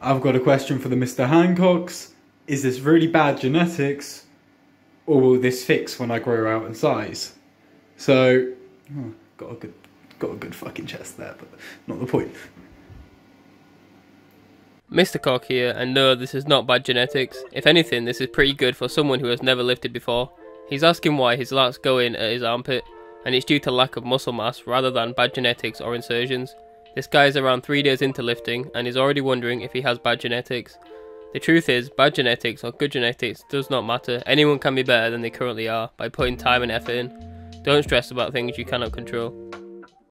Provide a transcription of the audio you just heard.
I've got a question for the Mr. Hancocks. Is this really bad genetics? Or will this fix when I grow out in size? So, oh, got a good, got a good fucking chest there, but not the point. Mr. Cock here, and no, this is not bad genetics. If anything, this is pretty good for someone who has never lifted before. He's asking why his lats go in at his armpit, and it's due to lack of muscle mass rather than bad genetics or insertions. This guy is around 3 days into lifting, and is already wondering if he has bad genetics. The truth is, bad genetics or good genetics does not matter, anyone can be better than they currently are by putting time and effort in. Don't stress about things you cannot control.